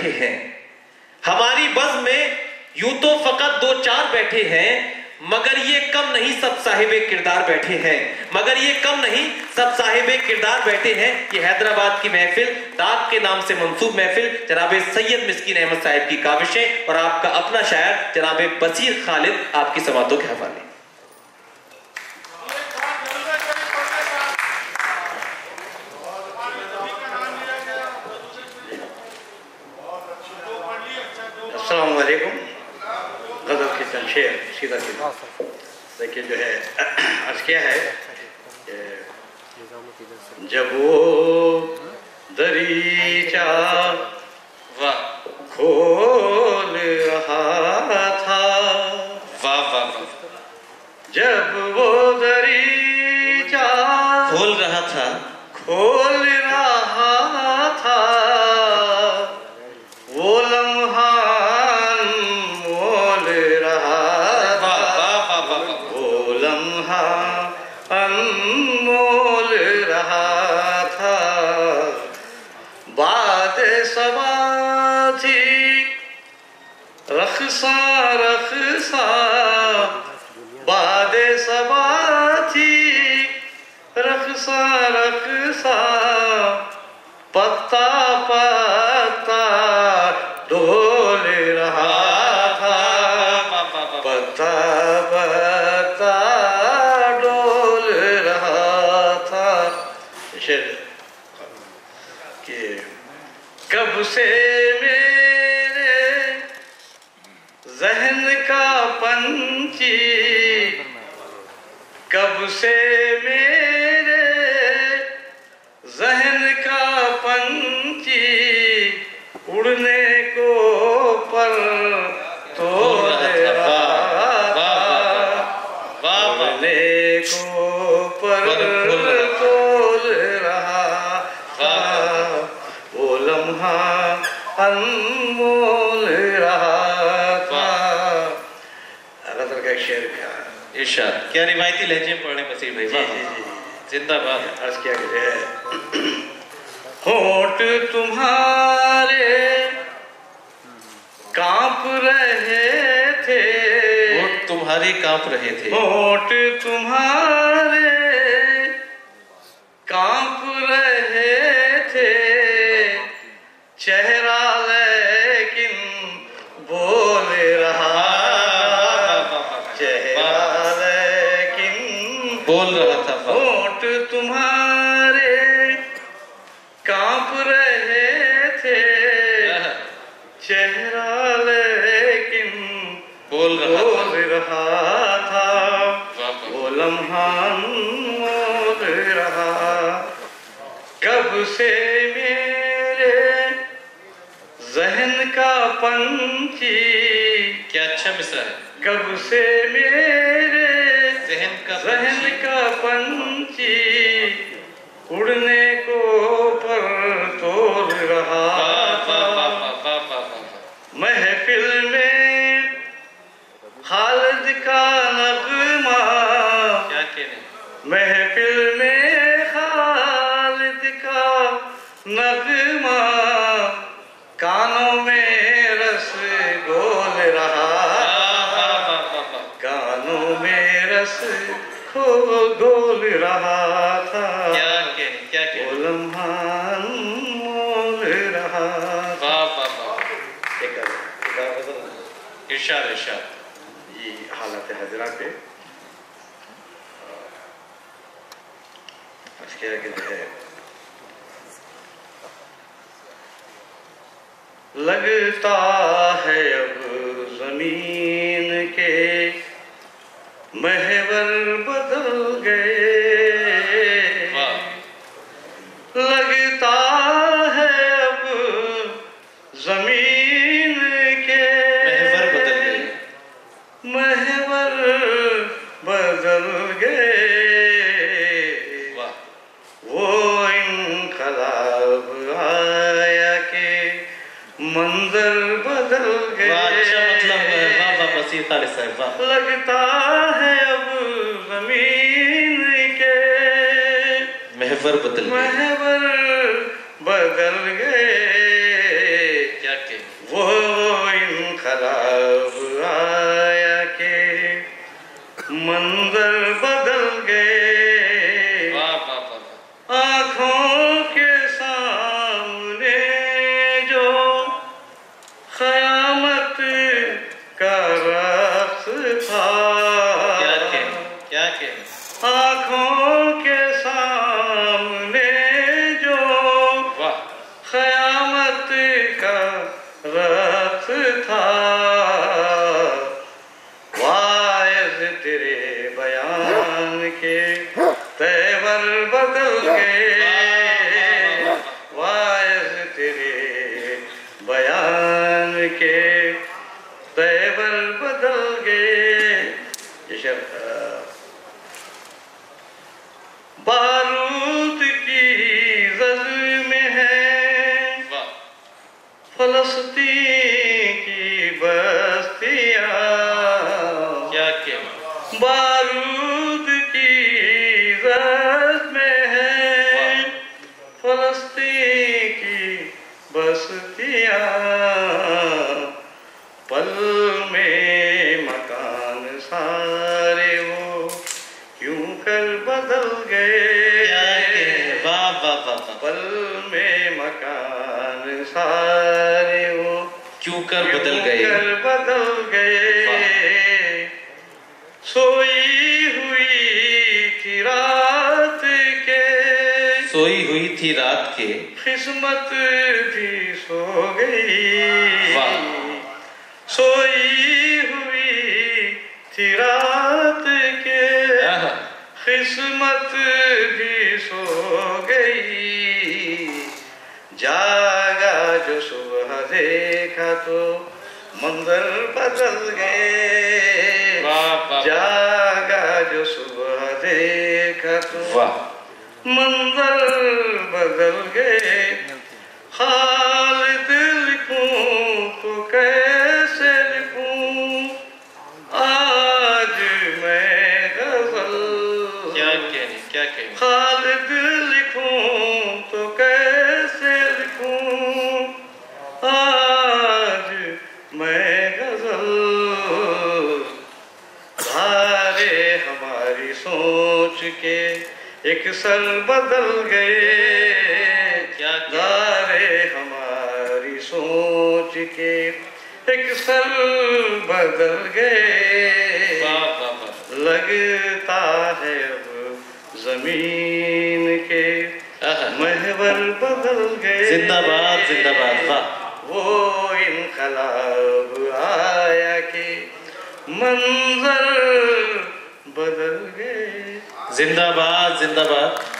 इकट्ठे हैं। हमारी बस में यूँ तो फकत दो चार बैठे हैं, मगर ये कम नहीं सब साहिब किरदार बैठे हैं। मगर ये कम नहीं सब साहिब किरदार बैठे हैं। ये हैदराबाद की महफिल, दाग के नाम से मंसूब महफिल, जनाब सैयद मिस्किन अहमद साहिब की काविशें और आपका अपना शायर, जनाब बसीर खालिद, आपकी समातों के हवाले। असलकुम गज़ल के चंद शेर सीधा सीधा देखिए जो है अर्ज़ क्या है जब वो दरीचा वाह खोल थी रखसा रखसा बाद सबा थी रखसा रखसा पत्ता पत्ता डोल रहा था पत्ता पत्ता डोल रहा था कब से जहन का पंछी। कब से मेरे जहन का पंछी उड़ने को पर तो को पर तोल रहा था। वो लम्हा अनमोल इरशाद क्या रिवायती लहजे में पढ़े बसीर भाई? जी जी। जी। जिंदाबाद अर्ज़ किया गया। है होठ तुम्हारे काँप रहे थे। होठ तुम्हारे काँप रहे थे। होठ तुम्हारे काँप रहे थे। चेहरा बोल रहा था। होठ तुम्हारे काँप रहे थे। चेहरा लेकिन बोल रहा था। बोल रहा था। वो लम्हा रहा। कब से मेरे जहन का पंछी क्या अच्छा मिसरा है। कब से मेरे जहन का जहन का पंछी उड़ने को पर तोड़ रहा। महफिल में खालिद का नगमा क्या कहने महफिल में खालिद का नगमा कानों में रस घोल रहा। कानों में रस खो घोल रहा था। क्या कहने क्या वो कहने लम्हा मोल रहा वाह वाह वाह। एक गज़ल। इरशाद इरशाद। ये हालत हजरा पे अर्ज़ किया गया है? लगता है अब ज़मीन के महवर बदल गए। लगता है अब ज़मीन के महवर बदल गए। महवर बदल गए। मौलाना तारिक साहिब लगता है अब ज़मीन के महवर बदल महवर बदल गए। क्या के? वो इन खराब आया के। मंदिर बदल आँखों के सामने जो खयामत का रथ था। वायस तेरे बयान के तेवर बदल गए। फलस्तीन की बस्तिया। क्या कहने बारूद की जज में है। फलस्तीन की बस्तिया। पल में मकान सारे वो क्यों कर बदल गए? पल में कर बदल गए। कर बदल गए। सोई हुई थी रात के। सोई हुई थी रात के। किस्मत भी सो गई। सोई हुई थी रात के। किस्मत भी सो गई। जागा जो सुबह देखा तो मंदिर बदल गए। जागा जो सुबह देखा तो मंजर मंदिर बदल गए। एक सर बदल गए। क्या धारे हमारी सोच के? एक सर बदल गए। लगता है अब ज़मीन के महवर बदल गए। जिंदाबाद जिंदाबाद। वो इनकलाब आया के मंजर बदल गए। जिंदाबाद जिंदाबाद।